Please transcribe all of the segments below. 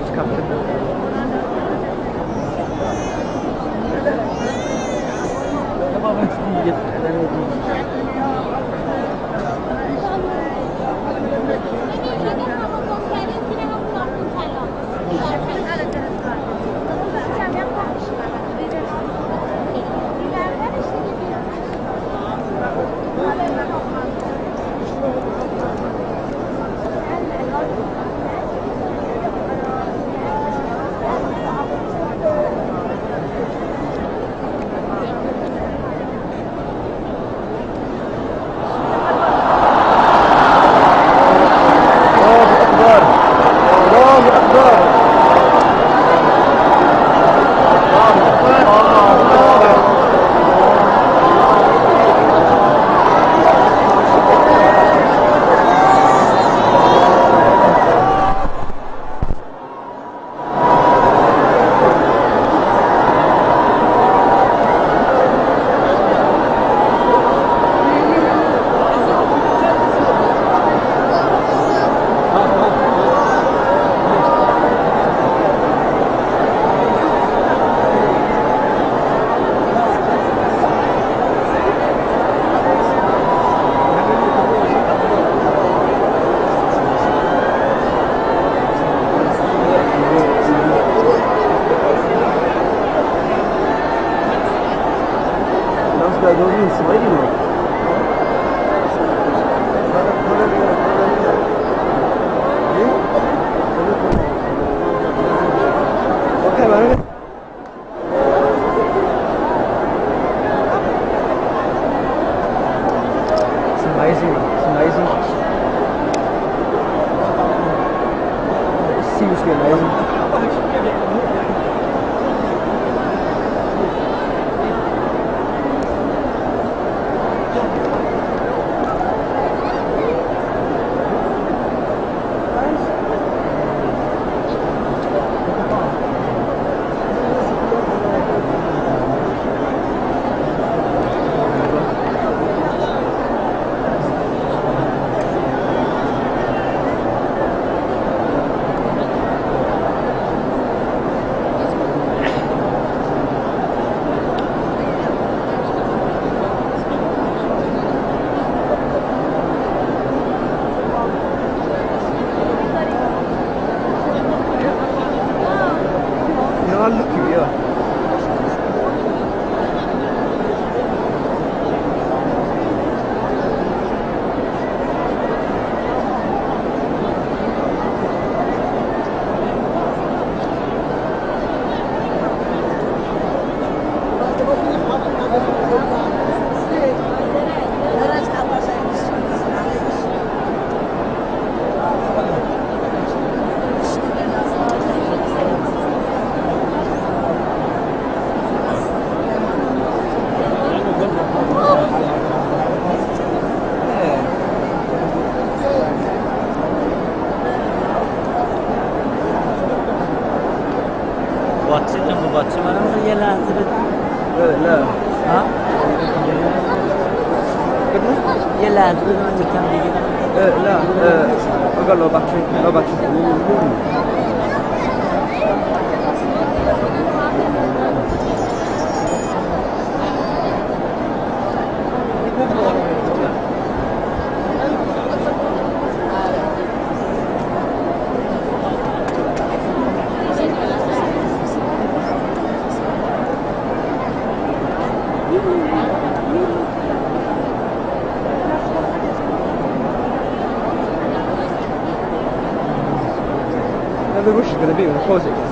It's comfortable. بچه جنب بچه منم یه لحظه به لا لا ها قلنا یه لحظه به من یکم دیگه آه، لا آه، قال لو بحشي لو بحشي going to be when we close it again.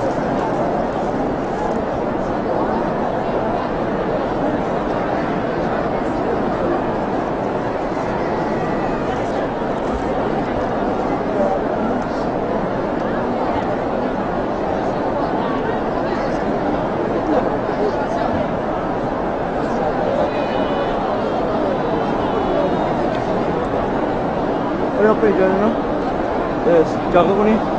What are you doing now? There's Jagaguni.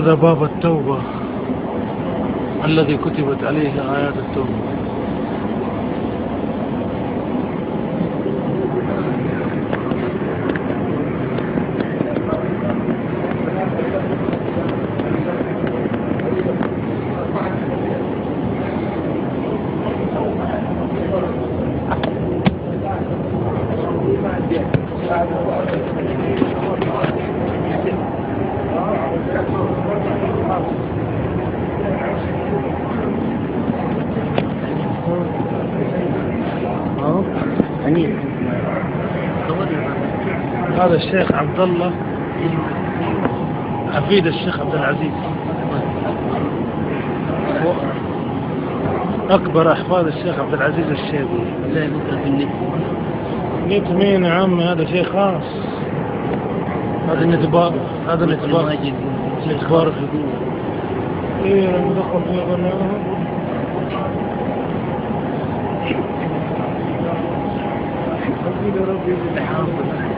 هذا باب التوبة الذي كتبت عليه آيات التوبة. هذا الشيخ عبد الله حفيد الشيخ عبد العزيز. أكبر أحفاد الشيخ عبد العزيز الشيبي في النت نت مين يا عمي هذا شيء خاص. هذا نتبار هذا نتبار نتبار إيه لما دخل في we go to visit the house.